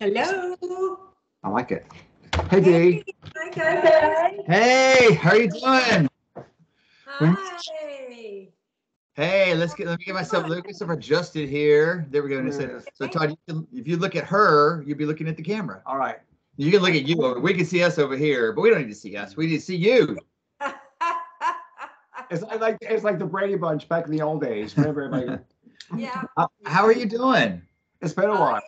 Hello. I like it. Hey, Di. Hi, guys. Hey, how are you doing? Hi. Hey, let's get let me get myself let me get myself adjusted here. There we go. And So, so Todd, you can, if you look at her, you'd be looking at the camera. All right. You can look at you. over- We can see us over here, but we don't need to see us. We need to see you. It's like it's like the Brady Bunch back in the old days. Remember everybody? yeah. How, how are you doing? It's been a while.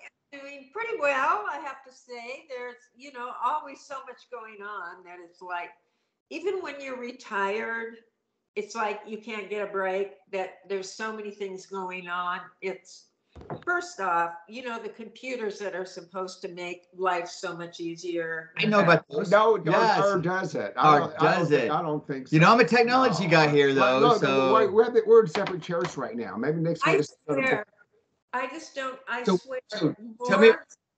Am doing pretty well, I have to say. There's, you know, always so much going on that it's like, even when you're retired, it's like you can't get a break, that there's so many things going on. It's, first off, you know, the computers that are supposed to make life so much easier. I know about those. No, no, Yes. or does it? Or I don't, I does think- it? I don't think so. You know, I'm a technology No. guy here, Well, though. look, so we're, we're, we're in separate chairs right now. Maybe next I week. swear, I just don't, I So- swear. so tell me-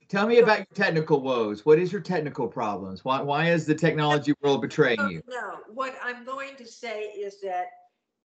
tell me about your technical woes. What is your technical problems? Why why is the technology world betraying you? No, what I'm going to say is that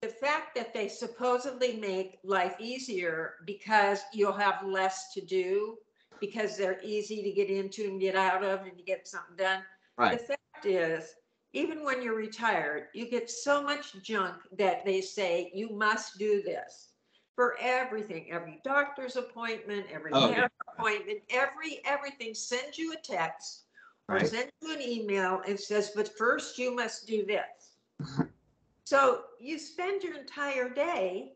the fact that they supposedly make life easier because you'll have less to do, because they're easy to get into and get out of and you get something done. Right. The fact is, even when you're retired, you get so much junk that they say you must do this for everything, every doctor's appointment, every Oh, yeah. hair appointment, every, everything, send you a text or Right. send you an email and says, but first you must do this. So you spend your entire day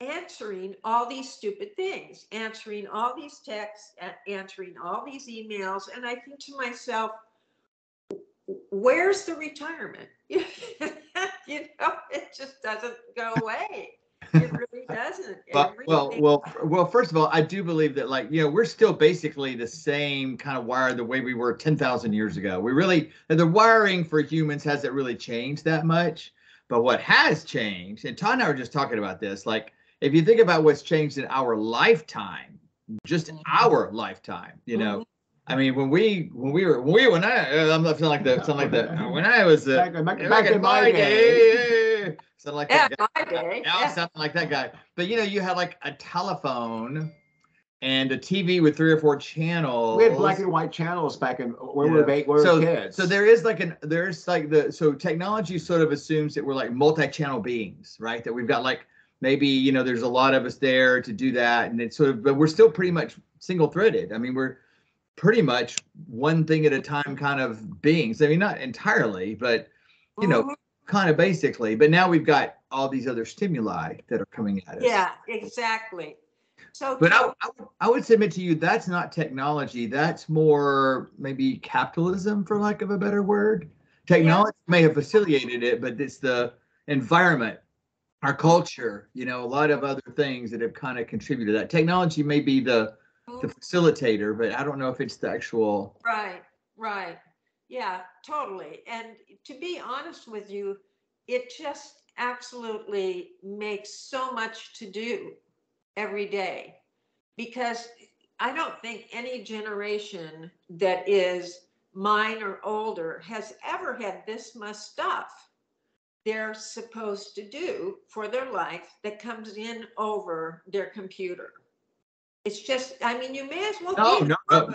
answering all these stupid things, answering all these texts, answering all these emails. And I think to myself, where's the retirement? you know, it just doesn't go away. It really doesn't. Well, well, well, well. First of all, I do believe that, like, you know, we're still basically the same kind of wired the way we were ten thousand years ago. We really the wiring for humans hasn't really changed that much. But what has changed, and Todd and I were just talking about this, like, if you think about what's changed in our lifetime, just Mhm. our lifetime, you know. Mhm. I mean, when we when we were when we when I uh, I'm not feeling like the sound like the when I was uh, Back, back, back in my day. day, sound like Yeah, that guy. my day. Now yeah. something like that guy. But you know, you had like a telephone and a TV with three or four channels. We had black and white channels back in when we were, Yeah. ba- we were so, kids. so there is like an there's like the so technology sort of assumes that we're like multi-channel beings, right? That we've got like maybe you know there's a lot of us there to do that, and it's sort of but we're still pretty much single-threaded. I mean, we're pretty much one thing at a time kind of beings. I mean, not entirely, but you know, Mhm. Kind of basically. But now we've got all these other stimuli that are coming at us. Yeah, exactly. So, But I, I, would- I would submit to you that's not technology. That's more maybe capitalism, for lack of a better word. Technology may have facilitated it, but it's the environment, our culture, you know, a lot of other things that have kind of contributed to that. Technology may be the the mm-hmm. facilitator, but I don't know if it's the actual. Right, right. Yeah, totally. And to be honest with you, it just absolutely makes so much to do every day. Because I don't think any generation that is mine or older has ever had this much stuff they're supposed to do for their life that comes in over their computer. It's just, I mean, you may as well. No, no, no.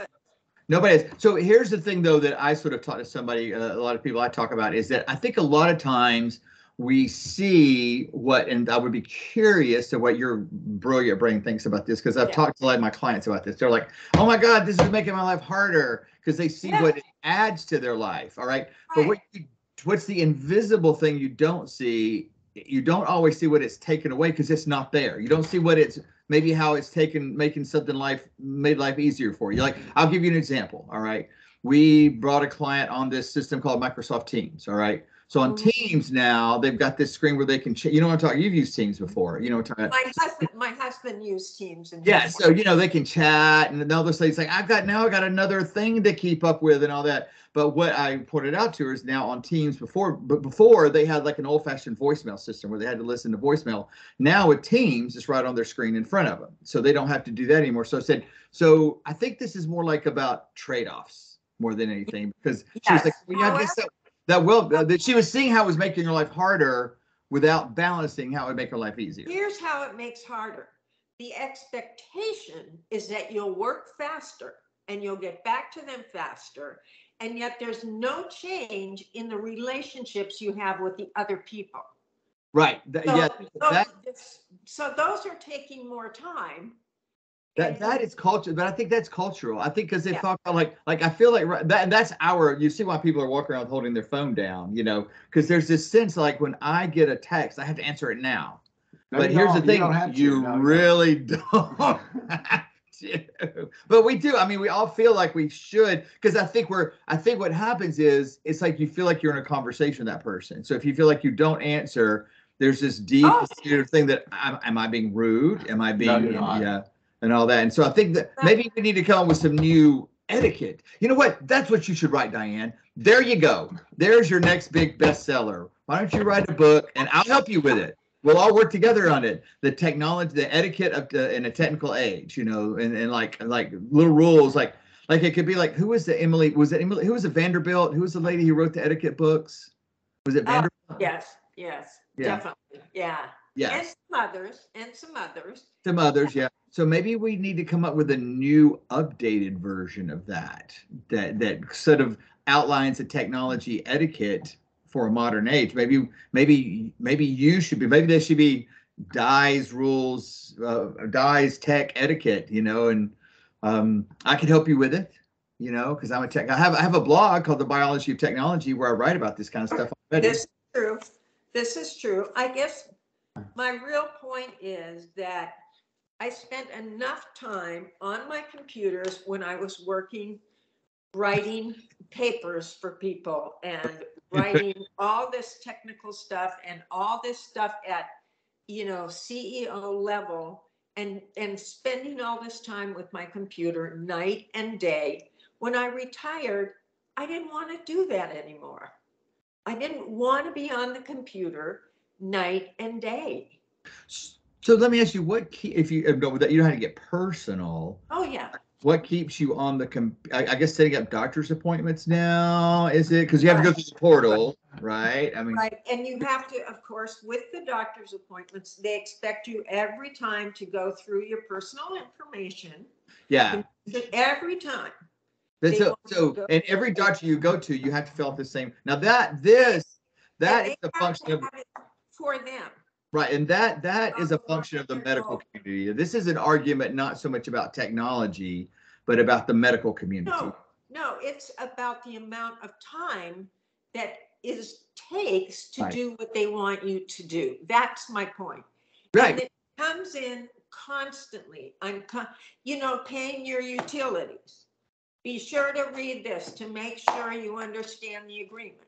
Nobody is. So here's the thing, though, that I sort of talk to somebody, uh, a lot of people I talk about is that I think a lot of times we see what, and I would be curious to what your brilliant brain thinks about this because I've Yeah. talked to a lot of my clients about this. They're like, oh my God, this is making my life harder because they see Yeah. what it adds to their life. All right. But what you, what's the invisible thing you don't see? You don't always see what it's taken away because it's not there. You don't see what it's maybe how it's taken making something life made life easier for you. Like I'll give you an example. All right. We brought a client on this system called Microsoft Teams. All right. So on Mhm. Teams now, they've got this screen where they can, ch- you know what I'm talking. You've used Teams before. You know what I'm talking. My husband, my husband used Teams and. Yeah, so you know they can chat, and just say, like I've got now I got another thing to keep up with and all that." But what I pointed out to her is now on Teams before, but before they had like an old-fashioned voicemail system where they had to listen to voicemail. Now with Teams, it's right on their screen in front of them, so they don't have to do that anymore. So I said, so I think this is more like about trade-offs more than anything because she was like, Yes. well, yeah, I guess that that will uh, that she was seeing how it was making her life harder without balancing how it would make her life easier. Here's how it makes harder. the expectation is that you'll work faster and you'll get back to them faster. And yet there's no change in the relationships you have with the other people. Right. Th- So, yeah. so That, so those are taking more time. That, that is culture, but I think that's cultural. I think because they Yeah. talk about like, like I feel like right- that, that's our, you see why people are walking around holding their phone down, you know, because there's this sense like when I get a text, I have to answer it now. No, But here's the don't- you thing, don't have to. you No, no. really don't have to. But we do. I mean, we all feel like we should because I think we're. I think what happens is it's like you feel like you're in a conversation with that person. So if you feel like you don't answer, there's this deep Oh. thing that am, am I being rude? Am I being you're not. yeah and all that. And so I think that maybe we need to come up with some new etiquette. You know what? That's what you should write, Diane. There you go. There's your next big bestseller. Why don't you write a book and I'll help you with it. We'll all work together on it. The technology, the etiquette of the, in a technical age, you know, and, and like like little rules, like like it could be like who was the Emily? Was it Emily? Who was the Vanderbilt? Who was the lady who wrote the etiquette books? Was it Oh, Vanderbilt? Yes, yes, Yeah. definitely, yeah. yeah. And some others, and some others. Some others, yeah. So maybe we need to come up with a new updated version of that, that that sort of outlines the technology etiquette for a modern age. Maybe maybe maybe you should be maybe there should be Di's rules, uh, Di's tech etiquette, you know, and um, I could help you with it, you know, because I'm a tech. I have I have a blog called The Biology of Technology where I write about this kind of stuff already. This is true. This is true. I guess my real point is that I spent enough time on my computers when I was working, writing papers for people and writing all this technical stuff and all this stuff at, you know, CEO level and, and spending all this time with my computer night and day. When I retired, I didn't want to do that anymore. I didn't want to be on the computer night and day. So let me ask you, what key, if you, you know how to get personal, Oh, yeah. what keeps you on the com I, I guess setting up doctor's appointments now is it because you have to go through the portal right i mean Right. And you have to, of course, with the doctor's appointments, they expect you every time to go through your personal information. yeah Every time. That's so, so and every doctor you go to you have to fill out the same now that this that is they a function of For them. Right and that that is a Oh, function of the medical community this is an argument not so much about technology but about the medical community No, no, it's about the amount of time that is takes to Right. do what they want you to do. That's my point. right And it comes in constantly. I'm, con- you know, paying your utilities. Be sure to read this to make sure you understand the agreement.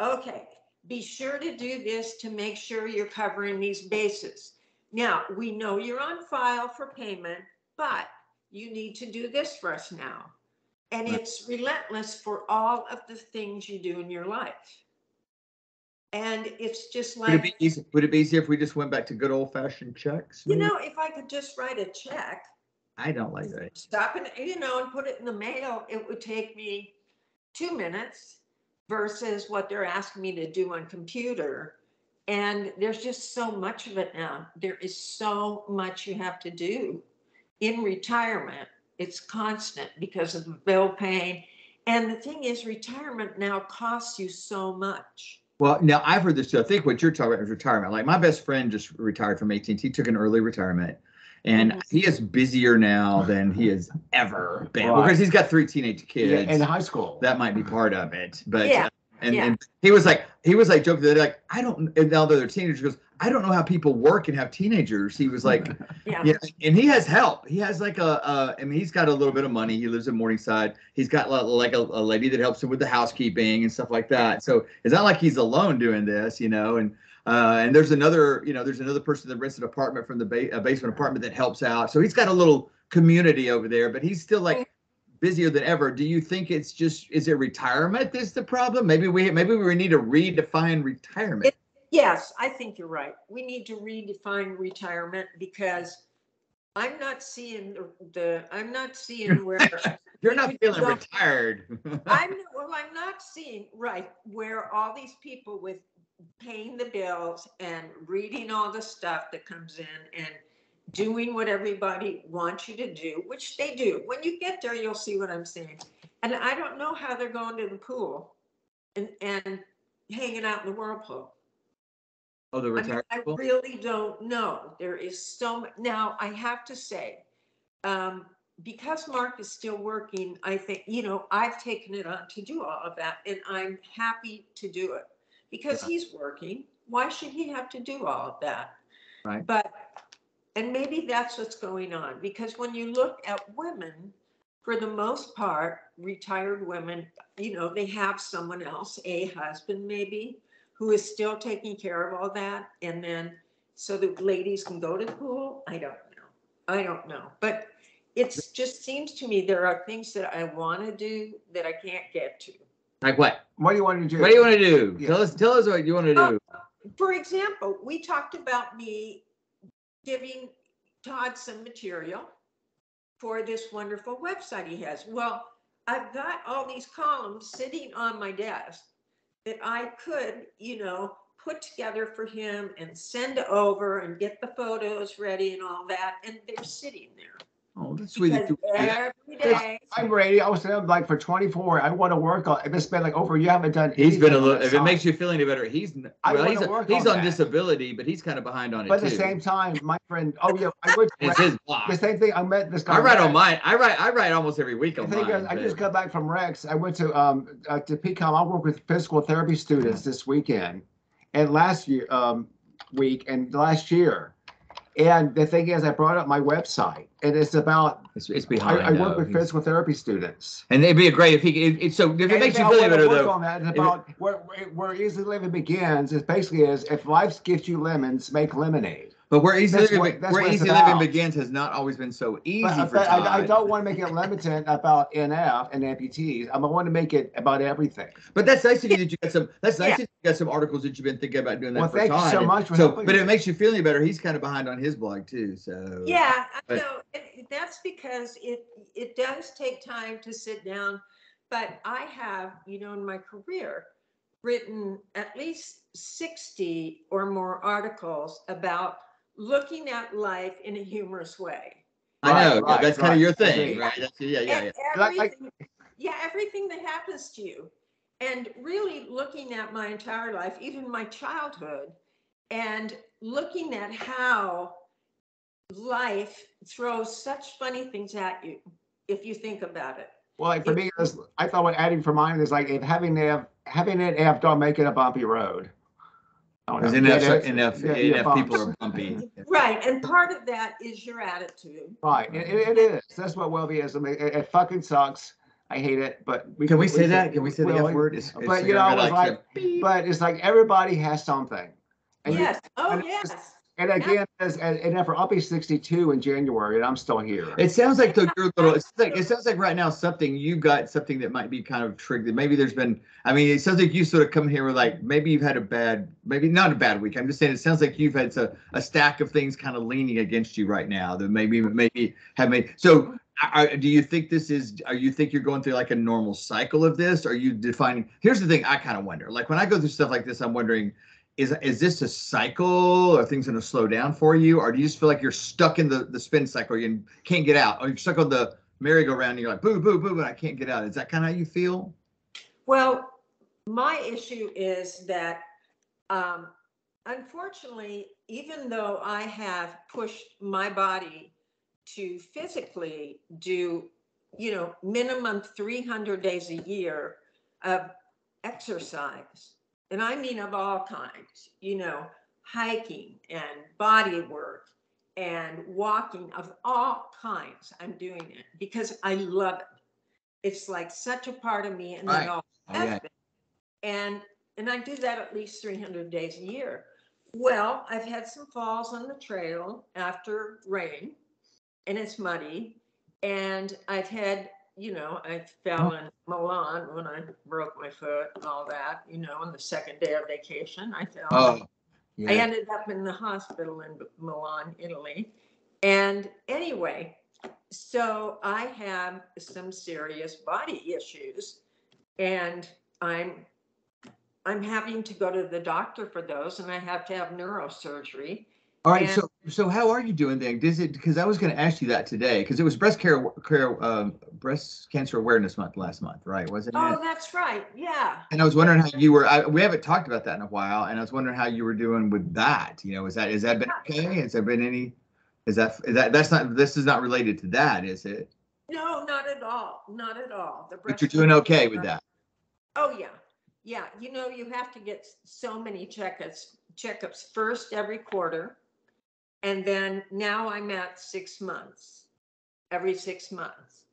Okay, be sure to do this to make sure you're covering these bases. Now, we know you're on file for payment, but you need to do this for us now. And it's relentless for all of the things you do in your life. And it's just would it like. be easy would it be easier if we just went back to good old fashioned checks You know, if I could just write a check, i don't like that stop and, you know, and put it in the mail, it would take me two minutes versus what they're asking me to do on computer. And there's just so much of it now. There is so much you have to do in retirement. It's constant because of the bill paying. And the thing is, retirement now costs you so much. Well, now I've heard this too. I think what you're talking about is retirement. Like my best friend just retired from AT&T, took an early retirement, and he is busier now than he has ever been Right. because he's got three teenage Yeah, kids. in high school. that might be part of it, but Yeah, uh, and, yeah. and he was like he was like joking that like I don't. And now that they're teenagers, he goes I don't know how people work and have teenagers. He was like, Yeah. yeah, and he has help. He has like a, uh, I mean, he's got a little bit of money. He lives in Morningside. He's got like a, a lady that helps him with the housekeeping and stuff like that. So it's not like he's alone doing this, you know. And uh, and there's another, you know, there's another person that rents an apartment from the ba- a basement apartment that helps out. So he's got a little community over there, but he's still like busier than ever. Do you think it's just is it retirement that's the problem? Maybe we maybe we need to redefine retirement. It- Yes, I think you're right. We need to redefine retirement because I'm not seeing the, the I'm not seeing where You're not feeling retired. I'm well, I'm not seeing right where all these people with paying the bills and reading all the stuff that comes in and doing what everybody wants you to do, which they do. When you get there, you'll see what I'm saying. And I don't know how they're going to the pool and, and hanging out in the whirlpool. Oh, the I mean, retired I really don't know. There is so much. Now, I have to say, um, because Mark is still working, I think, you know, I've taken it on to do all of that and I'm happy to do it. Because Yeah. he's working, why should he have to do all of that? Right. But, and maybe that's what's going on, because when you look at women, for the most part, retired women, you know, they have someone else, a husband maybe, who is still taking care of all that. And then, so the ladies can go to the pool. I don't know. I don't know. But it just seems to me there are things that I want to do that I can't get to. Like what? What do you want to do? What do you want to do? Yeah. Tell us, tell us what you want to do. Um, for example, we talked about me giving Todd some material for this wonderful website he has. Well, I've got all these columns sitting on my desk that I could, you know, put together for him and send over and get the photos ready and all that. And they're sitting there. Oh, that's sweet. that Because you- every day, I'm ready. I was saying like for 24, I want to work on. It's been like over. You haven't done. He's been a little, if it makes you feel any better, he's, n- I well, wanna he's, work he's on on disability, but he's kind of behind on it But at the same time, my friend. Oh yeah, I went. It's his block. the same thing. I met this guy. I write on Rex. mine. I write, I write almost every week on mine. is, I just got back from Rex. I went to um uh, to PCOM. I work with physical therapy students this weekend, and last year um week and last year, and the thing is, I brought up my website, and it's about It's, it's I, behind. I work uh, with He's- physical therapy students. And it'd be a great if he, it, it, so if it And makes you I feel better work though. On that, it's if it- about where, where, where easy living begins. Is basically is if life gives you lemons, make lemonade. But where easy That's living, what- where easy living begins has not always been so easy But, for but I, I don't want to make it limited about NF and amputees. I want to make it about everything. But that's nice of you that you got some. That's nice Yeah. that you got some articles that you've been thinking about doing that Well, for thank you so much for so, but me. it makes you feel any better. He's kind of behind on his blog too. So Yeah, I But- know, and that's because it, it does take time to sit down. But I have, you know, in my career, written at least sixty or more articles about looking at life in a humorous way. I know Right, that's kind of your thing, Yeah. right? That's, yeah, yeah, yeah. And Like- like- everything, yeah, everything that happens to you. And really looking at my entire life, even my childhood, and looking at how life throws such funny things at you, if you think about it. Well, like for me, was, I thought what adding for mine is like if having to having it have don't make it a bumpy road. I don't Because know, enough, get Yeah, yeah, people are bumpy. Right, and part of that is your attitude. Right, it, it it is. That's what well-being is. I mean, it, it fucking sucks. I hate it, but we Can we say that? Can we say the well, F word? It's- it's But you know, gonna it's be like, but it's like everybody has something. And you- Yes, oh, and yes. And again, as, and, and ever, I'll be 62 in January, and I'm still here. It sounds like the, your little. It's like it sounds like right now something you got something that might be kind of triggered. Maybe there's been. I mean, it sounds like you sort of come here with like maybe you've had a bad, maybe not a bad week. I'm just saying it sounds like you've had a, a stack of things kind of leaning against you right now that maybe maybe have made. So, are, do you think this is? Are you think you're going through like a normal cycle of this? Are you defining? Here's the thing. I kind of wonder. Like when I go through stuff like this, I'm wondering. Is, is this a cycle? Are things going to slow down for you? Or do you just feel like you're stuck in the, the spin cycle? You can't get out. Or you're stuck on the merry-go-round and you're like, boo, boo, boo, and I can't get out. Is that kind of how you feel? Well, my issue is that, um, unfortunately, even though I have pushed my body to physically do, you know, minimum three hundred days a year of exercise, and I mean of all kinds, you know, hiking and body work and walking of all kinds. I'm doing it because I love it. It's like such a part of me, and Right. all Oh, yeah. And, and I do that at least three hundred days a year. Well, I've had some falls on the trail after rain and it's muddy. And I've had, you know, I fell oh. in Milan when I broke my foot and all that, you know, on the second day of vacation, I fell. Oh, I ended up in the hospital in Milan, Italy. And anyway, so I have some serious body issues and I'm I'm having to go to the doctor for those and I have to have neurosurgery. All right, And- so so how are you doing then? Does it because I was going to ask you that today because it was breast care, care um, breast cancer awareness month last month, right? Wasn't Oh, it? that's right. Yeah. And I was wondering how you were. I, we haven't talked about that in a while, and I was wondering how you were doing with that. You know, is that has that been okay? Has there been any? Is that is that that's not this is not related to that, is it? No, not at all. Not at all. The But you're doing okay with that. Oh, yeah. Yeah. You know, you have to get so many checkups, checkups first every quarter. And then now I'm at six months, every six months.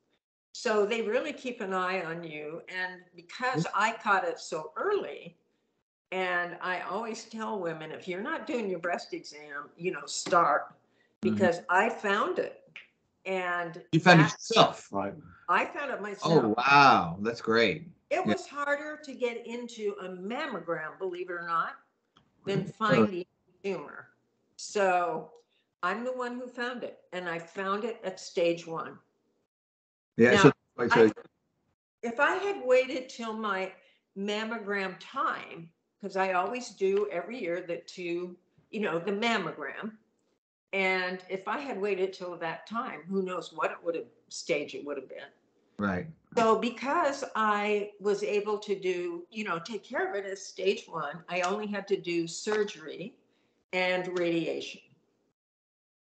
So they really keep an eye on you. And because I caught it so early, and I always tell women, if you're not doing your breast exam, you know, start Mhm. because I found it. And You found it yourself. Right. I found it myself. Oh wow, that's great. It Yeah. was harder to get into a mammogram, believe it or not, than finding a tumor. So I'm the one who found it, and I found it at stage one. Yeah. Now, so, I- If I had waited till my mammogram time, because I always do every year the two, you know, the mammogram. And if I had waited till that time, who knows what it would have, stage it would have been. right. So because I was able to do, you know, take care of it as stage one, I only had to do surgery and radiation.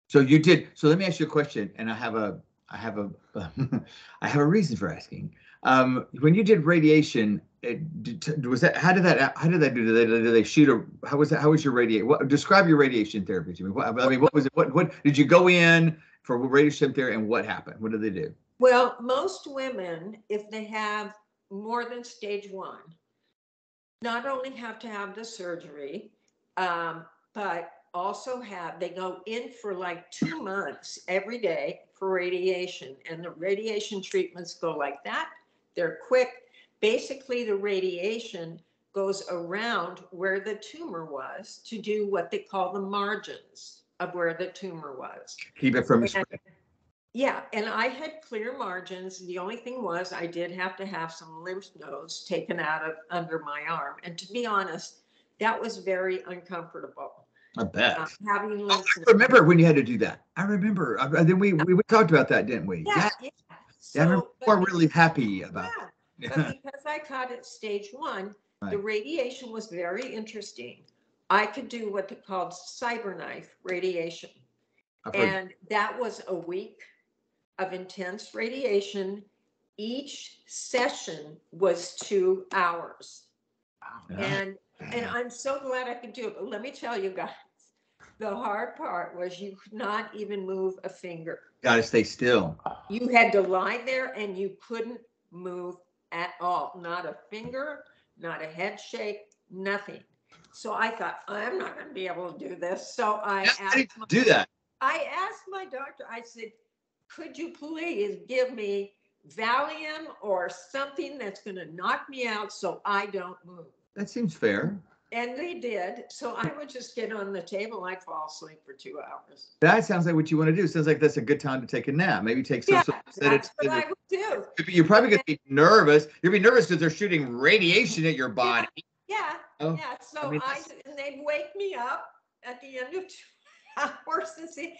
So you did. So let me ask you a question, and I have a, I have a, I have a reason for asking. Um, when you did radiation, it, did, was that how did that how did that do? Did they, did they shoot a? How was that? How was your radiation? What describe your radiation therapy to me? What, I mean, what was it? What what did you go in for radiation therapy, and what happened? What did they do? Well, most women, if they have more than stage one, not only have to have the surgery, um, but also have, they go in for like two months every day for radiation. And the radiation treatments go like that. They're quick. Basically, the radiation goes around where the tumor was to do what they call the margins of where the tumor was. Keep it from. And- Yeah, and I had clear margins. The only thing was I did have to have some lymph nodes taken out of under my arm. And to be honest, that was very uncomfortable. I bet. uh, having I remember when you had to do that. I remember. I, I- then we, we we talked about that, didn't we? Yeah, yeah. Yeah, I remember So, you were but- really happy about. yeah, it. But because I caught it stage one, the radiation was very interesting. I could do what they called cyberknife radiation. I've heard- And that was a week of intense radiation. Each session was two hours. Yeah. And, and I'm so glad I could do it. But let me tell you guys, the hard part was you could not even move a finger. Gotta stay still. You had to lie there and you couldn't move at all. Not a finger, not a head shake, nothing. So I thought, I'm not going to be able to do this. So I Yeah, asked my do that. I asked my doctor, I said, could you please give me Valium or something that's going to knock me out so I don't move? That seems fair. And they did. So I would just get on the table. I'd fall asleep for two hours. That sounds like what you want to do. Sounds like that's a good time to take a nap. Maybe take some. Yeah, that's what I would do. You're probably gonna be nervous. You'll be nervous because they're shooting radiation at your body. Yeah, Oh, yeah. So mean, I, and they'd wake me up at the end of two hours and say,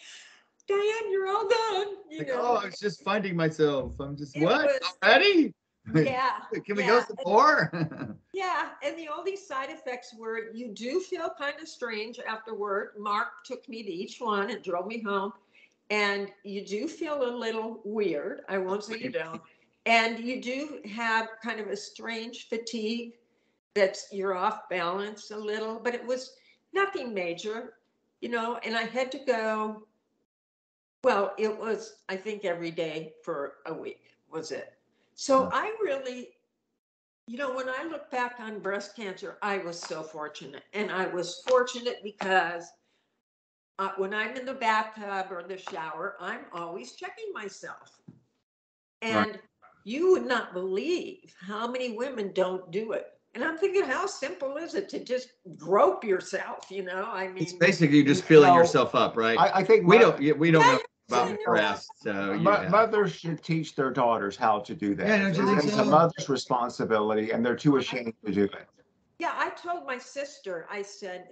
Diane, you're all done. You Like, know, oh, I was just finding myself. I'm just It what was- already? yeah. Can we go some more? Yeah, and the only side effects were you do feel kind of strange afterward. Mark took me to each one and drove me home. And you do feel a little weird. I won't say you don't. And you do have kind of a strange fatigue that's you're off balance a little, but it was nothing major, you know. And I had to go, well, it was, I think, every day for a week was it. So I really you know, when I look back on breast cancer, I was so fortunate. And I was fortunate because uh, when I'm in the bathtub or the shower, I'm always checking myself. And you would not believe how many women don't do it. And I'm thinking, how simple is it to just grope yourself? You know, I mean, It's basically just filling No. yourself up, right? I, I think. we mo- don't. We don't Yeah, know about you're breasts, so mo- yeah. Mothers should teach their daughters how to do that. Yeah, don't you think It's so? a mother's responsibility and they're too ashamed to do it. Yeah, I told my sister, I said,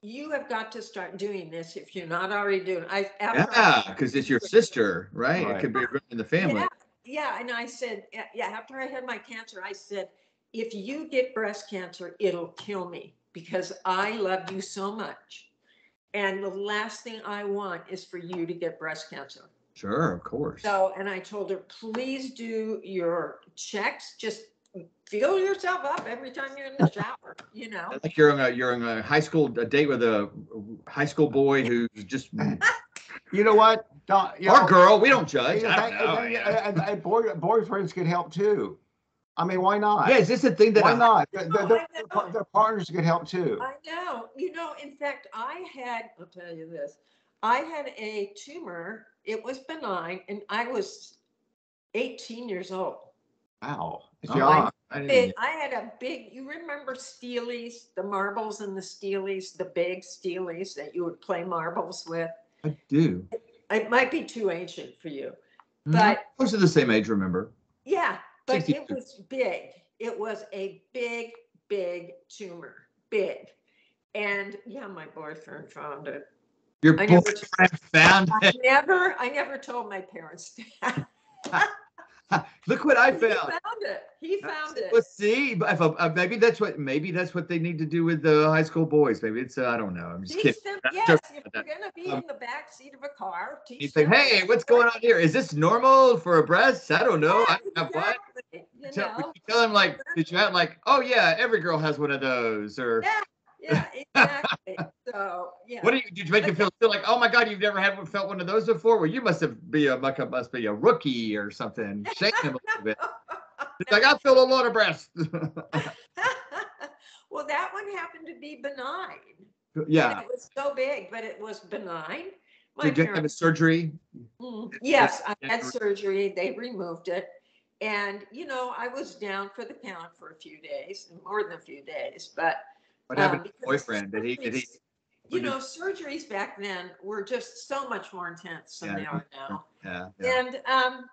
you have got to start doing this if you're not already doing. I after Yeah, because it's your sister, right? It could be in the family. Yeah, yeah, and I said, yeah, yeah, after I had my cancer, I said, if you get breast cancer, it'll kill me because I love you so much. And the last thing I want is for you to get breast cancer. Sure, of course. So, and I told her, please do your checks, just feel yourself up every time you're in the shower, you know? Like you're on a you're on a high school a date with a high school boy who's just You know what? Don't, you or know, girl. We don't judge. and- I don't know. and- and- and boy, boyfriends can help too. I mean, why not? Yeah, is this a thing that Why I- not? Their, their- Oh, their- their- their partners can help too. I know, you know, in fact, I had, I'll tell you this, I had a tumor, it was benign, and I was 18 years old. Wow. It's Oh. I didn't- Big, I had a big, you remember Steelies, the marbles and the Steelies, the big Steelies that you would play marbles with? I do. It might be too ancient for you, Mhm. but Close to the same age, remember? yeah, but it was big. It was a big, big tumor, big. And yeah, my boyfriend found it. Your I never- boyfriend found I it. never, I never told my parents that. Look what I found. He found. it. He found it. Let's see. If, uh, maybe that's what maybe that's what they need to do with the high school boys. Maybe it's uh, I don't know. I'm just kidding. Teach them, yes, if you're gonna be Um, in the back seat of a car, teach You think, them hey, what's going on here? Is this normal for a breast? I don't know. I have what? exactly, You Tell, know, you tell them like, did you have like, oh yeah, every girl has one of those, or Yeah. Yeah, exactly. So, yeah. what do you? Did you make you feel feel like, oh my god, you've never had one, felt one of those before? Well, you must have be a must be a rookie or something. Shake him a little bit. It's like I feel a lot of breast. well, that one happened to be benign. and yeah. It was so big, but it was benign. My Did you have a surgery? Mm, Yes, I had surgery. They removed it. And, you know, I was down for the count for a few days, more than a few days, but What Um, happened to your boyfriend? Did he? Did he? you know, surgeries back then were just so much more intense than Yeah, they are now. Yeah. yeah. And um,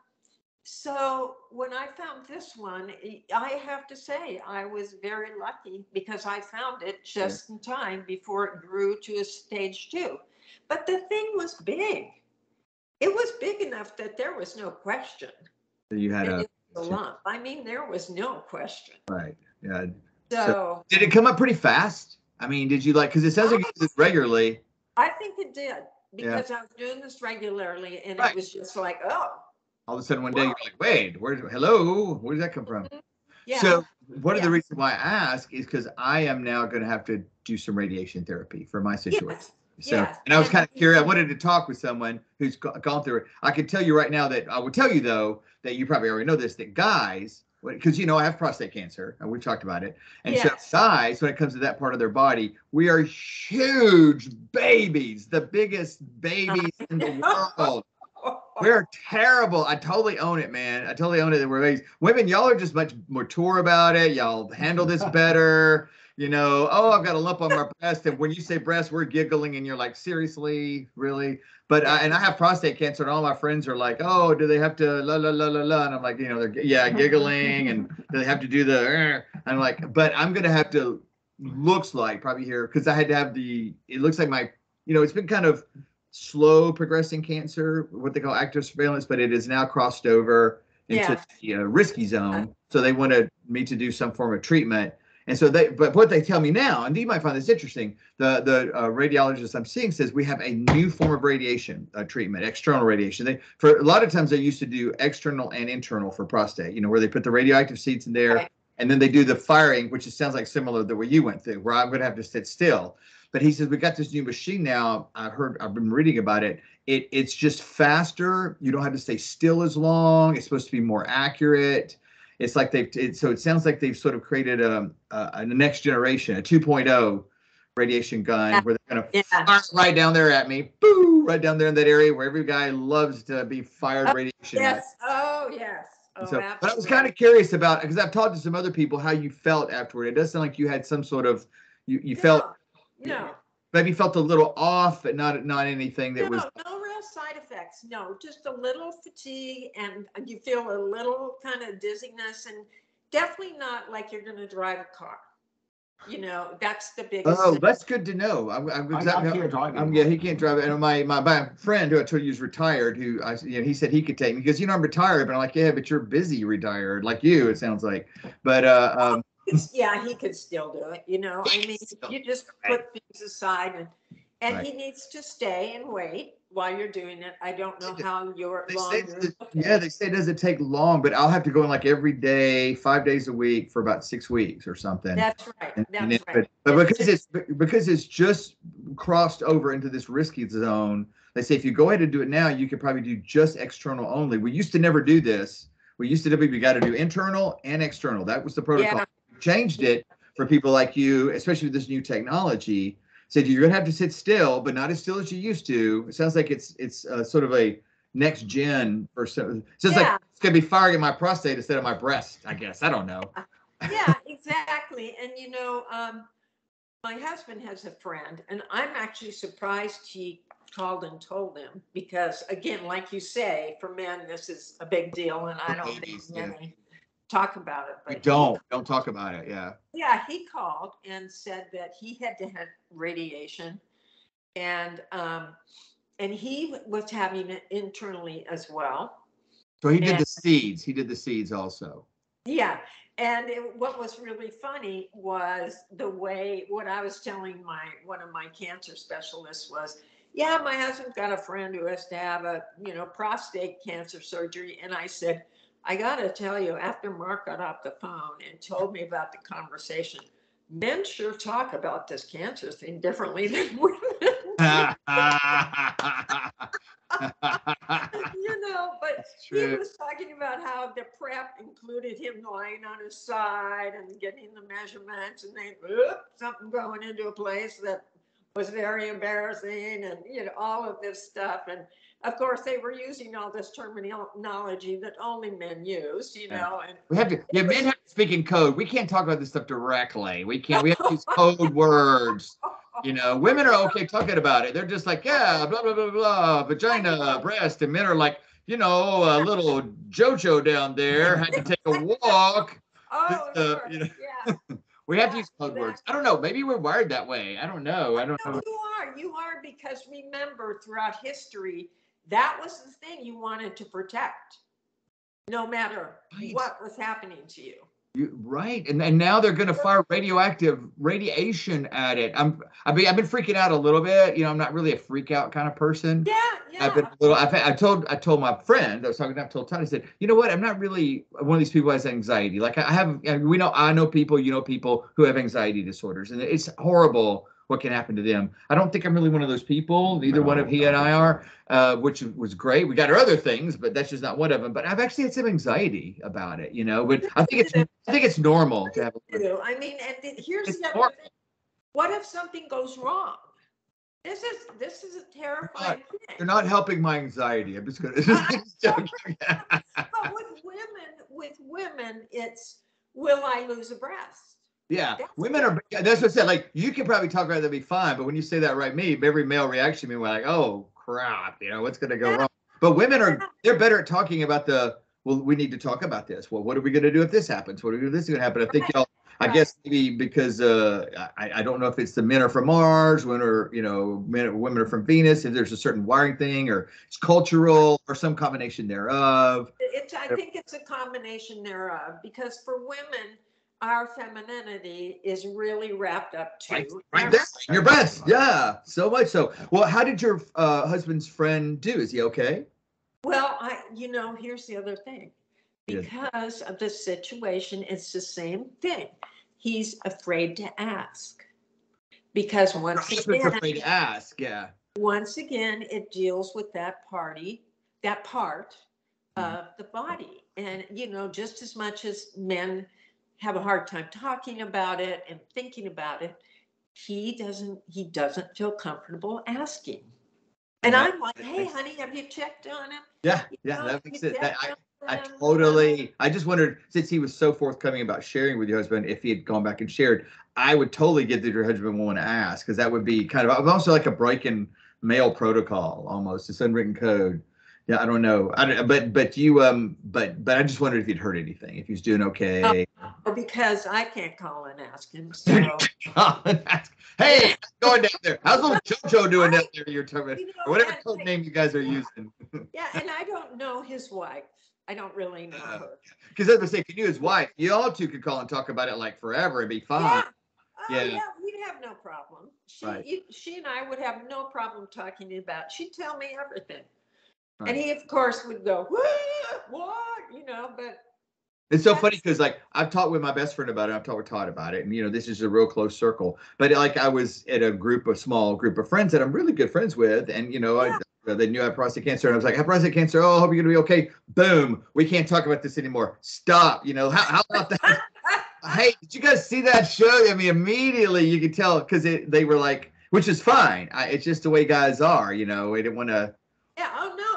so when I found this one, I have to say I was very lucky because I found it just in time before it grew to a stage two. But the thing was big. It was big enough that there was no question. So you had a a lump. I mean, there was no question. right. Yeah. So Did it come up pretty fast? I mean, did you like? Because it sounds like you did this regularly. I think it did because I was doing this regularly and Right. it was just like, oh, All of a sudden, one day you're like, "Wait, where? Hello, where did that come from?" Mm-hmm. yeah. So one of the reasons why I ask is because I am now going to have to do some radiation therapy for my situation. yes. So, yes. and I was kind of curious. I wanted to talk with someone who's gone through it. I can tell you right now that I would tell you though that you probably already know this that guys, because you know I have prostate cancer and we've talked about it, and so guys, when it comes to that part of their body, we are huge babies, the biggest babies in the world. We're terrible. I totally own it, man. I totally own it. That we're babies. Women, y'all are just much more mature about it. Y'all handle this better. You know, oh, I've got a lump on my breast, and when you say breast, we're giggling, and you're like, seriously, really? But I, and I have prostate cancer, and all my friends are like, oh, do they have to la la la la la? And I'm like, you know, they're yeah, giggling, and do they have to do the? "Er?" I'm like, but I'm gonna have to. Looks like probably here because I had to have the. It looks like my, you know, it's been kind of slow progressing cancer, what they call active surveillance, but it is now crossed over into Yeah. the uh, risky zone. So they wanted me to do some form of treatment. And so they, but what they tell me now, and you might find this interesting, the the uh, radiologist I'm seeing says we have a new form of radiation uh, treatment, external radiation. They for a lot of times they used to do external and internal for prostate, you know, where they put the radioactive seeds in there, Right. and then they do the firing, which sounds like similar to what you went through, where I'm going to have to sit still. But he says we got this new machine now. I heard, I've been reading about it. It it's just faster. You don't have to stay still as long. It's supposed to be more accurate. It's like they've it, so it sounds like they've sort of created a, a, a next generation, a 2.0 radiation gun Yeah. where they're gonna Yeah. fire right down there at me, boo, right down there in that area where every guy loves to be fired Oh, radiation. at. Yes. Oh, yes. Oh, So, but I was kind of curious about because I've talked to some other people how you felt afterward. It does sound like you had some sort of you you felt No, maybe felt a little off, but not not anything that no, was no, no real side effects. No, just a little fatigue and you feel a little kind of dizziness and definitely not like you're going to drive a car. You know, that's the biggest. Oh, thing. that's good to know. I'm, I'm, I, I exactly- can't drive I'm, yeah, he can't drive it. And my, my, my friend who I told you is retired, who I, you know, he said he could take me because, you know, I'm retired, but I'm like, yeah, but you're busy retired, like you, it sounds like. But, uh, um, Yeah, he could still do it, you know, I mean, you just put things aside and, and Right. he needs to stay and wait while you're doing it. I don't know how your they long. say, your- yeah, they say it doesn't take long, but I'll have to go in like every day, five days a week for about six weeks or something. That's right, And- and that's it- right. But, but because it's because it's just crossed over into this risky zone, they say if you go ahead and do it now, you could probably do just external only. We used to never do this. We used to do we got to do internal and external. That was the protocol. Yeah. Changed it for people like you, especially with this new technology. Said you're gonna have to sit still, but not as still as you used to. It sounds like it's it's uh, sort of a next gen or so. So it's Yeah. like it's gonna be firing at my prostate instead of my breast. I guess I don't know. Yeah, exactly. And you know, um, my husband has a friend and I'm actually surprised he called and told him because again, like you say, for men, this is a big deal and I don't think many talk about it. We but he- don't don't talk about it. Yeah. Yeah, he called and said that he had to have radiation and, um, and he was having it internally as well. So he did And- the seeds. He did the seeds also. Yeah, and it, what was really funny was the way what I was telling my one of my cancer specialists was, yeah, my husband's got a friend who has to have a you know prostate cancer surgery, and I said, I got to tell you, after Mark got off the phone and told me about the conversation, men sure talk about this cancer thing differently than women. you know, but he was talking about how the prep included him lying on his side and getting the measurements and then oop, something going into a place that was very embarrassing and you know all of this stuff and of course they were using all this terminology that only men use you Yeah. know and We have to. Yeah, men have to speak in code. We can't talk about this stuff directly. We can't. We have to use code words. You know, women are okay talking about it. They're just like, yeah, blah blah blah blah, vagina, breast, and men are like, you know, a little JoJo down there had to take a walk. oh uh, sure, you know. yeah We have to use code words. I don't know. Maybe we're wired that way. I don't know. I don't No, know. you are. You are because remember throughout history, that was the thing you wanted to protect, no matter Right. what was happening to you. You, right, and and now they're going to fire radioactive radiation at it. I'm I mean I've been freaking out a little bit. You know, I'm not really a freak out kind of person. Yeah, yeah. I've been a little. I've, I told I told my friend I was talking. To. I told Todd. I said, you know what? I'm not really one of these people who has anxiety. Like I have. We know. I know people. You know people who have anxiety disorders, and it's horrible what can happen to them. I don't think I'm really one of those people. Neither one of he and I are, uh, which was great. We got our other things, but that's just not one of them. But I've actually had some anxiety about it. You know, but I think it's I think it's normal to have. A, do. I mean, and th- here's It's the other horrible. thing. What if something goes wrong? This is this is a terrifying You're thing. not helping my anxiety. I'm just gonna. just joking. But with women, with women, it's will I lose a breast? Yeah, That's- women are. That's what I said. Like you can probably talk about that be fine, but when you say that right, me, every male reaction, me, we're like, oh crap, you know what's gonna go Yeah. wrong. But women are they're better at talking about the. Well, we need to talk about this. Well, what are we gonna do if this happens? What are we gonna do this is gonna happen? I think y'all. I Right. guess maybe because uh, I, I don't know if it's the men are from Mars, women are you know men women are from Venus. If there's a certain wiring thing, or it's cultural, or some combination thereof. It's, I think it's a combination thereof, because for women, our femininity is really wrapped up to. Right, right there, your breast. Yeah, so much so. Well, how did your uh, husband's friend do? Is he okay? Well, I, you know, here's the other thing. Because of the situation, it's the same thing. He's afraid to ask. Because once Husband's afraid to ask. Yeah. once again, it deals with that party, that part Mhm. of the body. And, you know, just as much as men have a hard time talking about it and thinking about it, he doesn't, he doesn't feel comfortable asking. And Yeah, I'm like, hey, honey, have you checked on him? Yeah. You Yeah. know, That makes it. That, I, I totally. I just wondered since he was so forthcoming about sharing with your husband, if he had gone back and shared, I would totally get that your husband would want to ask because that would be kind of also like a break in male protocol, almost. It's unwritten code. Yeah, I don't know. I don't, but but you um but but I just wondered if you'd heard anything, if he's doing okay. Because I can't call and ask him. So, hey, going down there. How's little Jojo doing down there? Your turn, You know, whatever code name you guys are using. yeah, and I don't know his wife. I don't really know Uh, her. Because as I say, can you knew his wife? You all two could call and talk about it like forever and be fine. Yeah. Oh, Yeah. yeah, we'd have no problem. She, Right. you- she and I would have no problem talking about, she'd tell me everything. Right. And he, of course, would go, what, what, you know, but It's so funny because like I've talked with my best friend about it. I've talked with Todd about it, and you know this is a real close circle. But like I was at a group, a small group of friends that I'm really good friends with, and you know Yeah. I, they knew I had prostate cancer, and I was like, "I have prostate cancer. Oh, I hope you're gonna be okay." Boom, we can't talk about this anymore. Stop. You know how, how about that? hey, did you guys see that show? I mean, immediately you could tell because they were like, which is fine. I, it's just the way guys are. You know, they didn't want to. yeah, oh no,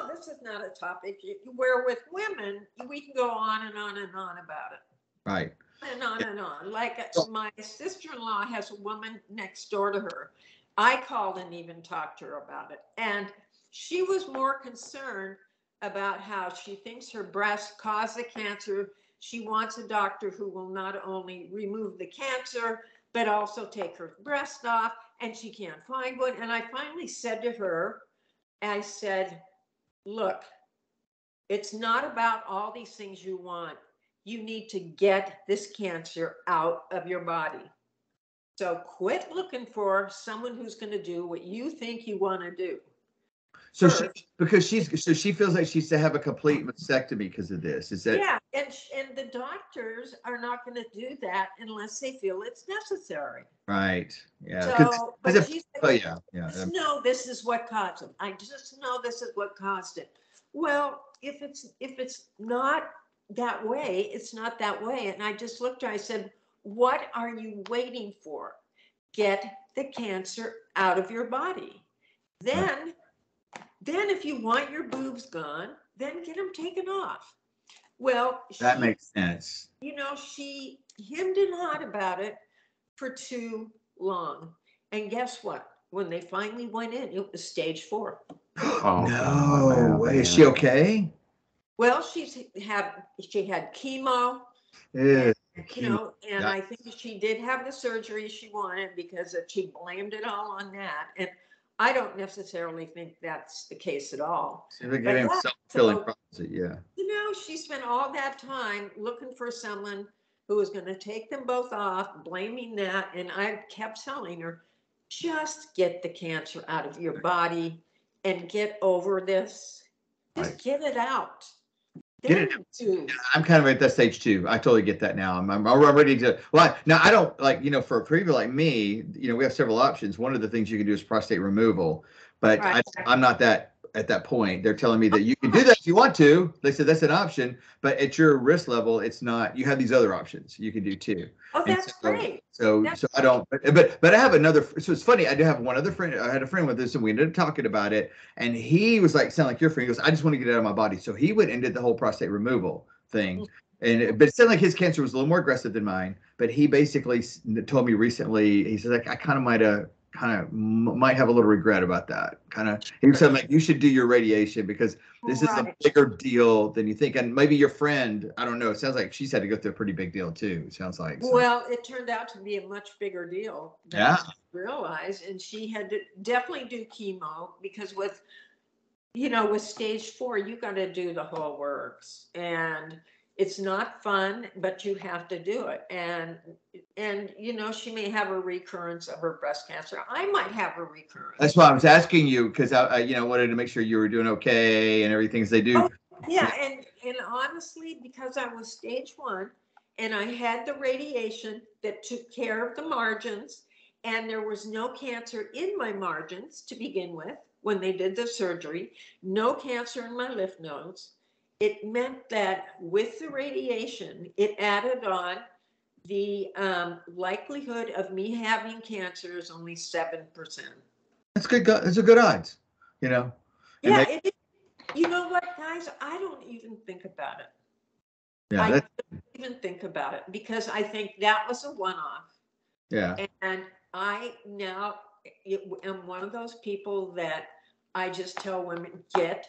not a topic. Where with women, we can go on and on and on about it. Right. And on and on. Like uh, my sister-in-law has a woman next door to her. I called and even talked to her about it. And she was more concerned about how she thinks her breast caused the cancer. She wants a doctor who will not only remove the cancer, but also take her breast off. And she can't find one. And I finally said to her, I said, look, it's not about all these things you want you need to get this cancer out of your body. So quit looking for someone who's going to do what you think you want to do. So she, because she's so she feels like she's to have a complete mastectomy because of this. Is that Yeah, and sh- and the doctors are not going to do that unless they feel it's necessary. right? Yeah. So, 'cause but if- she's oh yeah, yeah. just um, this is what caused it. I just know this is what caused it. Well, if it's if it's not that way, it's not that way. And I just looked at her, I said, what are you waiting for? Get the cancer out of your body. Then, then if you want your boobs gone, then get them taken off. Well, That she- makes sense. you know, she hemmed and hawed about it for too long. And guess what? When they finally went in, it was stage four. Oh, no man, way. Is she. Okay? Well, she's had she had chemo, Yeah. you know, and Yeah. I think she did have the surgery she wanted because she blamed it all on that. And I don't necessarily think that's the case at all. See if we But get yeah, self-fulfilling so- prophecy. Yeah. You know, she spent all that time looking for someone who was going to take them both off, blaming that. And I kept telling her, just get the cancer out of your body and get over this. Just Right. get it out. Get it do. I'm kind of at that stage too. I totally get that now. I'm, I'm, I'm ready to. Well, now I don't like you know for a people like me, you know, we have several options. One of the things you can do is prostate removal, but Right. I, I'm not that at that point. They're telling me that you can do that if you want to. They said that's an option, but at your risk level, it's not. You have these other options you can do too. Oh, And that's so- great. So, That's so I don't, but, but, I have another, so it's funny. I do have one other friend. I had a friend with this and we ended up talking about it. And he was like, sound like your friend. He goes, I just want to get it out of my body. So he went and did the whole prostate removal thing. Mm. And, it- but it sounded like his cancer was a little more aggressive than mine. But he basically told me recently, he said, like, I kind of might have, kind of m- might have a little regret about that. Kind of, he said, like, you should do your radiation because this is a bigger deal than you think. And maybe your friend, I don't know, it sounds like she's had to go through a pretty big deal too. It sounds like. so. Well, it turned out to be a much bigger deal. than Yeah. I Realized, and she had to definitely do chemo because with, you know, with stage four, you got to do the whole works, and it's not fun, but you have to do it. And and you know, she may have a recurrence of her breast cancer. I might have a recurrence. That's why I was asking you because I, I, you know, wanted to make sure you were doing okay and everything as they do. Oh, Yeah, and and honestly, because I was stage one and I had the radiation that took care of the margins, and there was no cancer in my margins to begin with when they did the surgery, no cancer in my lymph nodes. It meant that with the radiation, it added on the um, likelihood of me having cancer is only seven percent. That's good. go- That's a good odds. You know. Yeah, they- it, you know what, guys? I don't even think about it. Yeah. I That, don't even think about it because I think that was a one-off. yeah. And I now am one of those people that I just tell women, get,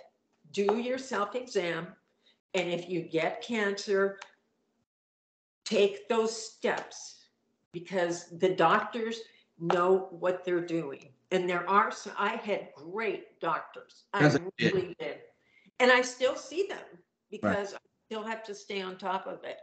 do your self-exam. And if you get cancer, take those steps because the doctors know what they're doing. And there are, some I had great doctors. I That's a- yeah. really did. And I still see them because I still have to stay on top of it.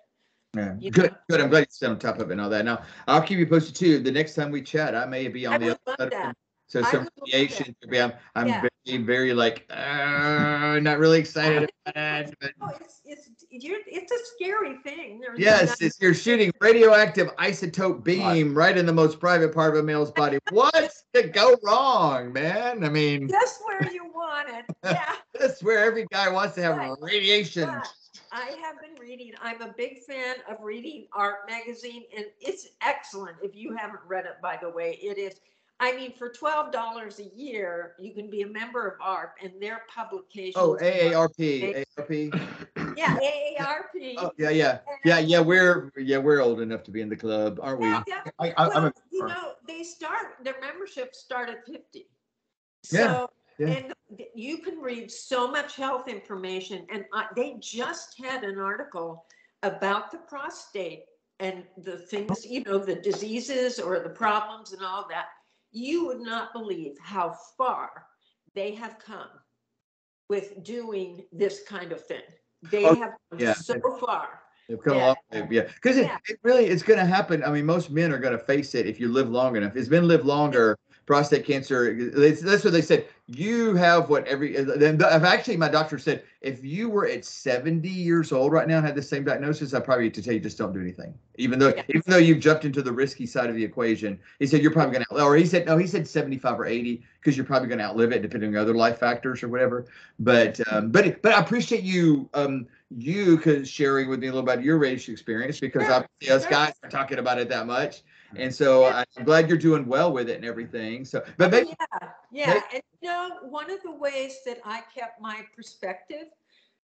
Yeah, You good, know. good. I'm glad you stay on top of it and all that. Now, I'll keep you posted too. The next time we chat, I may be I on the other side. that. So some that. variation. Maybe I'm, I'm Yeah. very, very like, uh, not really excited about it. But Oh, it's, it's, it's a scary thing. There's yes, it's, you're shooting radioactive isotope beam right in the most private part of a male's body. What could go wrong, man? I mean, Just where you want it. Yeah. that's where every guy wants to have Right. radiation. But I have been reading, I'm a big fan of reading AARP Magazine, and it's excellent. If you haven't read it, by the way, it is. I mean, for twelve dollars a year, you can be a member of ARP and their publications. Oh, AARP, AARP. Yeah, AARP. Oh, yeah, yeah, yeah, yeah. We're yeah, we're old enough to be in the club, aren't we? Yeah, yeah. I, I, Well, a, you know, they start, their membership start at fifty. Yeah, So, yeah. and you can read so much health information and uh, they just had an article about the prostate and the things, you know, the diseases or the problems and all that. You would not believe how far they have come with doing this kind of thing. They Oh, have come yeah. so far. They've come a long way, yeah. Because it, Yeah. it really it's going to happen. I mean, most men are going to face it if you live long enough. It's been live longer. Prostate cancer. That's what they said. You have what every. Then I've actually my doctor said if you were at seventy years old right now and had the same diagnosis, I probably to tell you just don't do anything. Even though Yeah. even though you've jumped into the risky side of the equation, he said you're probably going to. Or he said no. He said seventy five or eighty because you're probably going to outlive it depending on other life factors or whatever. But um, but but I appreciate you um you cause sharing with me a little about your race experience because Sure, obviously us sure. guys are talking about it that much. And so Yeah. I'm glad you're doing well with it and everything. So, but Oh, maybe, Yeah, yeah. And you know, one of the ways that I kept my perspective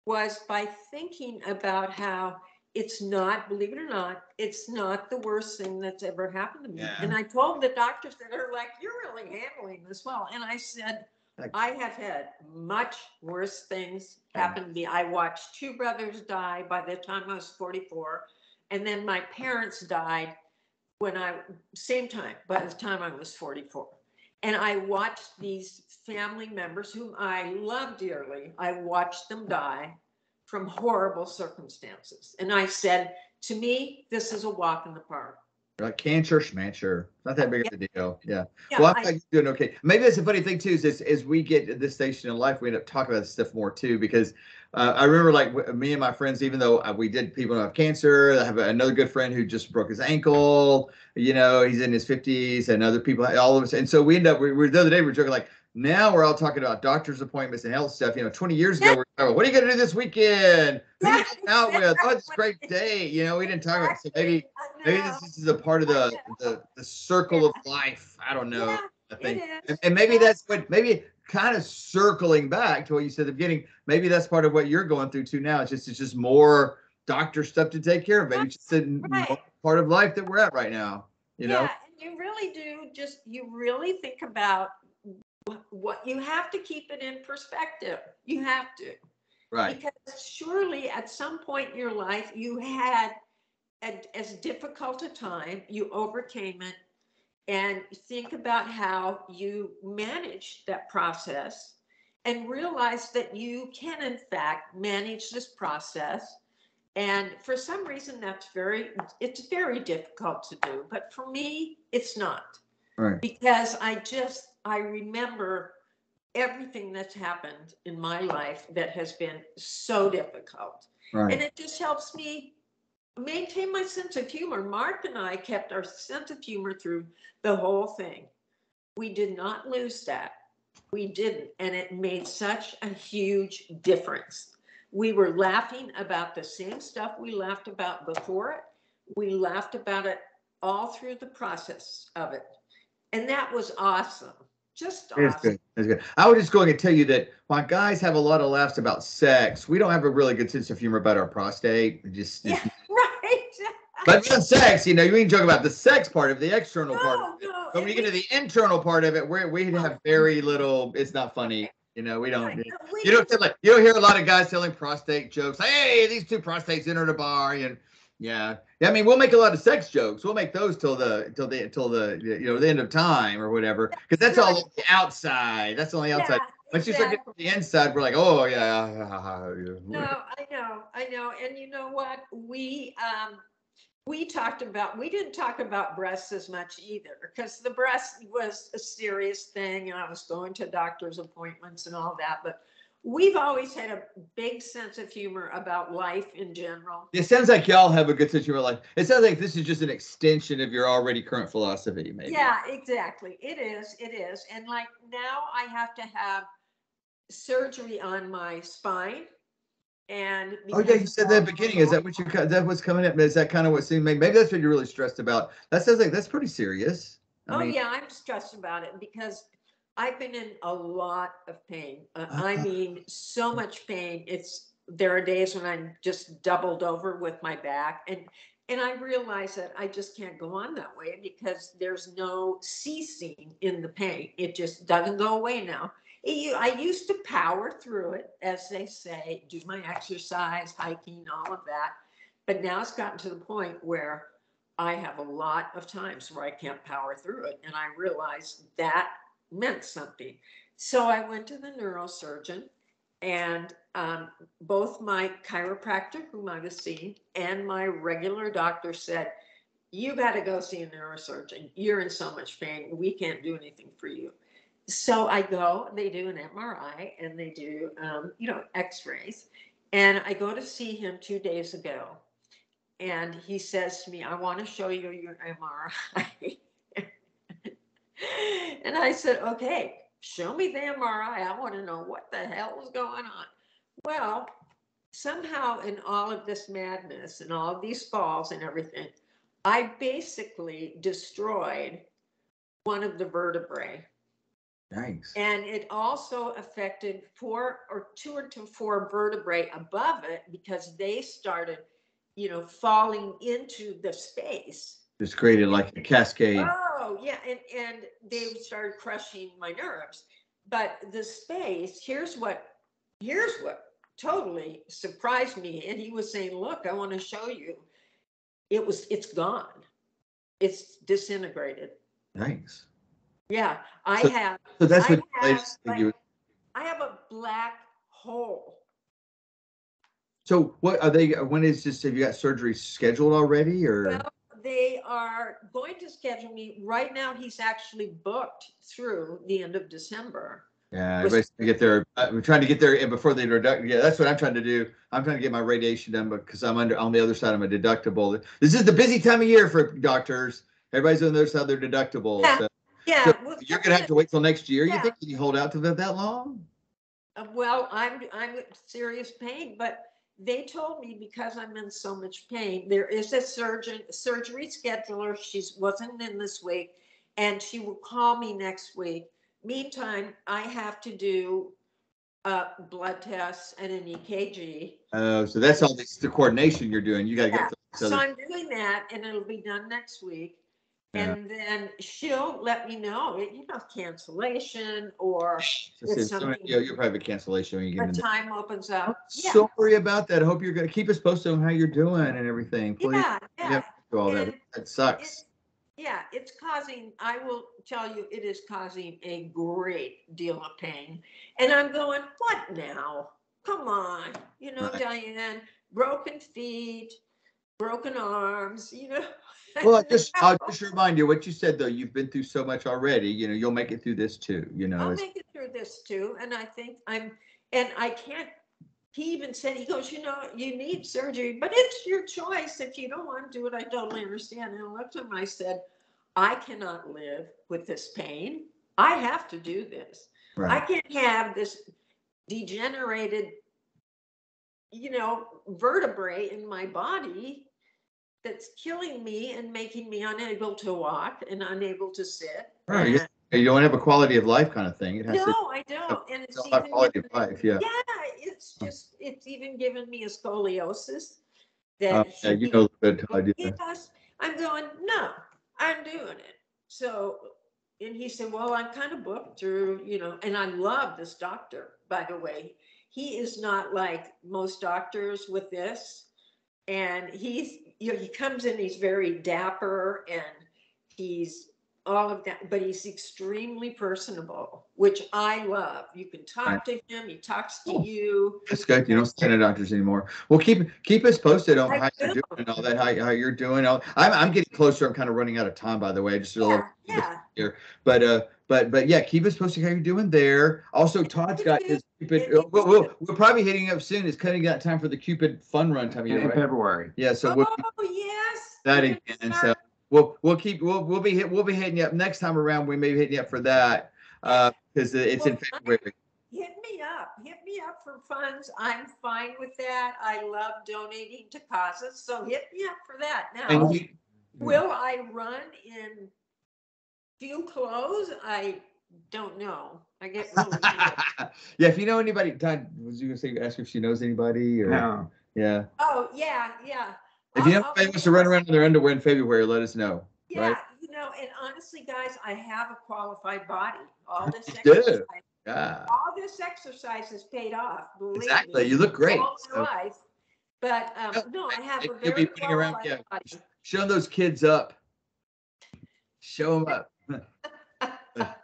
was by thinking about how it's not, believe it or not, it's not the worst thing that's ever happened to me. Yeah. And I told the doctors that are like, you're really handling this well. And I said, Like- I have had much worse things happen to me. I watched two brothers die by the time I was 44. And then my parents died when I, same time, by the time I was 44. And I watched these family members whom I love dearly, I watched them die from horrible circumstances. And I said, to me, this is a walk in the park. like cancer, schmancer, not that big of a deal. Yeah. Yeah, well, I- I'm doing okay. Maybe that's a funny thing too. Is as, as we get to this station in life, we end up talking about this stuff more too. Because uh, I remember, like w- me and my friends, even though uh, we did people who have cancer, I have another good friend who just broke his ankle. You know, he's in his fifties, and other people, all of us. And so we end up. We were the other day we were joking like. Now we're all talking about doctor's appointments and health stuff. You know, 20 years ago, we were talking about what are you going to do this weekend? Who you Yeah, going out with? Oh, it's a great day. You know, we didn't talk about. it. So maybe maybe know. this is a part of the the, the circle of life. I don't know. Yeah, I think, and, and maybe Yeah. that's what maybe kind of circling back to what you said at the beginning. Maybe that's part of what you're going through too now. It's just it's just more doctor stuff to take care of. Maybe it's just a Right. part of life that we're at right now. You know. Yeah, and you really do just, you really think about what, you have to keep it in perspective. You have to. Right. Because surely at some point in your life, you had a- as difficult a time, you overcame it. And think about how you manage that process and realize that you can in fact manage this process. And for some reason, that's very, it's very difficult to do, but for me, it's not Right. because I just I remember everything that's happened in my life that has been so difficult. Right. And it just helps me maintain my sense of humor. Mark and I kept our sense of humor through the whole thing. We did not lose that. We didn't. And it made such a huge difference. We were laughing about the same stuff we laughed about before it. We laughed about it all through the process of it. And that was awesome. Just awesome. good. It's good. I was just going to tell you that while guys have a lot of laughs about sex, we don't have a really good sense of humor about our prostate. Just, Yeah. But about sex, you know, you can joke about the sex part of the external part. No, no. But when you get to the internal part of it, we we have very little. It's not funny. You know, we don't. no, You don't tell like you don't hear a lot of guys telling prostate jokes. Hey, these two prostates entered a bar, and Yeah, yeah. I mean, we'll make a lot of sex jokes. We'll make those till the till the till the you know the end of time or whatever, because that's all on the outside. That's on the outside. Yeah, Once you start getting to the inside, we're like, oh yeah. No. I know, I know. And you know what? We, um, we talked about, we didn't talk about breasts as much either, because the breast was a serious thing and I was going to doctor's appointments and all that, but we've always had a big sense of humor about life in general. It sounds like y'all have a good sense of humor. Like it sounds like this is just an extension of your already current philosophy, maybe. Yeah, exactly. It is, it is. And like now I have to have surgery on my spine. And. Oh yeah, you said that at the the beginning. Is that what you that was coming up? Is that kind of what seemed? Maybe maybe that's what you're really stressed about. That sounds like that's pretty serious. I Oh, mean, yeah, I'm stressed about it because I've been in a lot of pain. Uh, I Uh-huh. mean, so much pain. It's, there are days when I'm just doubled over with my back and, and I realize that I just can't go on that way because there's no ceasing in the pain. It just doesn't go away now. It u- I used to power through it, as they say, do my exercise, hiking, all of that. But now it's gotten to the point where I have a lot of times where I can't power through it. And I realized that meant something. So I went to the neurosurgeon and um, both my chiropractor, whom I was seeing, and my regular doctor said, you got to go see a neurosurgeon. You're in so much pain. We can't do anything for you. So I go, they do an MRI and they do, um, you know, x-rays. And I go to see him two days ago and he says to me, I want to show you your MRI. and I said, okay, show me the MRI. I want to know what the hell is going on. Well, somehow in all of this madness and all of these falls and everything, I basically destroyed one of the vertebrae. Thanks. And it also affected four or two or two, four vertebrae above it because they started, you know, falling into the space. Just created like a cascade. Oh, yeah, and, and they started crushing my nerves. But the space, here's what, here's what totally surprised me. And he was saying, look, I want to show you. It was, it's gone. It's disintegrated. Thanks. Yeah, I So- have, So that's I what have, thing you. I have a black hole. So what are they? When is this? Have you got surgery scheduled already, or? Well, they are going to schedule me, right now, he's actually booked through the end of December. Yeah, Was- everybody's trying to get their, uh, I'm trying to get there in before they deduct, yeah, that's what I'm trying to do. I'm trying to get my radiation done because I'm under, on the other side of my deductible. This is the busy time of year for doctors. Everybody's on the other side of their deductible. Yeah. so- Yeah. so well, You're gonna have to wait till next year, you think? You hold out to that that long? Uh, Well, I'm, I'm in serious pain, but they told me because I'm in so much pain, there is a surgeon, surgery scheduler. She's wasn't in this week and she will call me next week. Meantime, I have to do uh, blood tests and an EKG. Oh, so that's all this, the coordination you're doing. You gotta Yeah. get. So So I'm doing that and it'll be done next week. Yeah. And then she'll let me know, you know, cancellation or you'll something- you'll probably have a cancellation when you get there. time opens up. Yeah, Sorry about that. I hope you're gonna keep us posted on how you're doing and everything, please. yeah, Yeah. Do all that. And That sucks. It's- Yeah, it's causing, I will tell you, it is causing a great deal of pain. And I'm going, what now? Come on, you know, Right. Diane, broken feet, broken arms, you know. Well, I just, I'll just remind you what you said, though. You've been through so much already, you know, you'll make it through this too, you know. I'll it's- make it through this too, and I think I'm, and I can't, he even said, he goes, you know, you need surgery, but it's your choice. If you don't want to do it, I totally understand. And I looked at him, I said, I cannot live with this pain. I have to do this. I can't have this degenerated, you know, vertebrae in my body that's killing me and making me unable to walk and unable to sit. Right, And- You don't have a quality of life kind of thing. It has to, No, I don't. And it's it's all about even quality given- of life, yeah. yeah, it's just, it's even given me a scoliosis. Uh, That. Yeah, you know the good idea. Yes, I'm going, no, I'm doing it. So, and he said, well, I'm kind of booked through, you know, and I love this doctor, by the way. He is not like most doctors with this. And he's, you know, he comes in, he's very dapper and he's all of that, but he's extremely personable, which I love. You can talk to him, he talks to Cool. you. That's good. You don't send to doctors anymore. Well, keep keep us posted on I how you're doing and all that. How, how you're doing. I'm I'm getting closer. I'm kind of running out of time, by the way. Just a little. Yeah, yeah. But uh, but but yeah, keep us posted how you're doing there. Also, Todd's got his Cupid. Yeah, We'll, we'll, we're probably hitting up soon. It's cutting that time for the Cupid Undie Run time. In, You know, in right? February. Yeah. So we'll keep Oh, yes. that again. sir. So we'll we'll keep we'll we'll be hit we'll be hitting you up next time around. We may be hitting you up for that uh because it's in Well, I- February. Hit me up, hit me up for funds. I'm fine with that. I love donating to causes, so hit me up for that. Now, And you, will I run in few clothes? I don't know. I get really. weird. yeah, if you know anybody, Todd, was you gonna say ask if she knows anybody or No. yeah. Oh, yeah, yeah. If you know I'll- anybody I'll- wants to run around in their underwear in February, let us know. Yeah, right? you know, and honestly, guys, I have a qualified body. All this You do. exercise, Yeah. all this exercise has paid off. believe Exactly. me, You look great. all my So life. But um, Yeah, no, I have a very be running around, yeah. body. show those kids up. Show them up.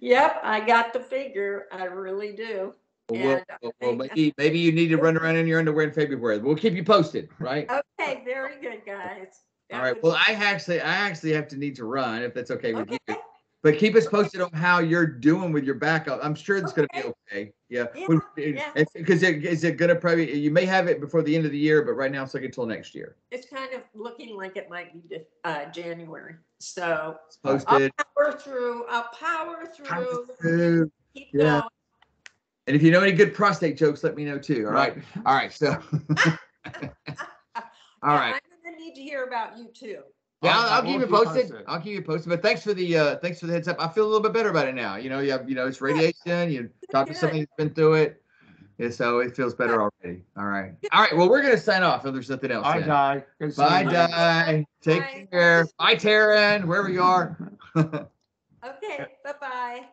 Yep, I got the figure. I really do. Well, well, well, maybe maybe you need to run around in your underwear in February. We'll keep you posted, right? Okay, very good, guys. All That right. was- Well, I actually I actually have to need to run if that's okay with Okay, you. But keep us posted on how you're doing with your backup. I'm sure it's going to be okay. Yeah. Yeah, yeah. Because it, is it going to probably you may have it before the end of the year, but right now it's like until next year. it's kind of looking like it might be uh, January. So It's posted. I'll power through. I'll power through. Power Through. Keep Yeah. going. And if you know any good prostate jokes, let me know too. All right. All right. So. all right. Yeah. I'm gonna need to hear about you too. Yeah, I'll- I'll, I I'll keep you keep you posted. posted. I'll keep you posted. But thanks for the uh thanks for the heads up. I feel a little bit better about it now. You know, you have you know it's radiation. You talk to Good. somebody who's been through it. Yeah, so it feels better already. All right. All right. Well, we're gonna sign off if there's nothing else. Bye, then. Di. Good to see Bye, you. Di. Take Bye. care. Bye, Tarryn. Wherever you are. Okay, bye-bye.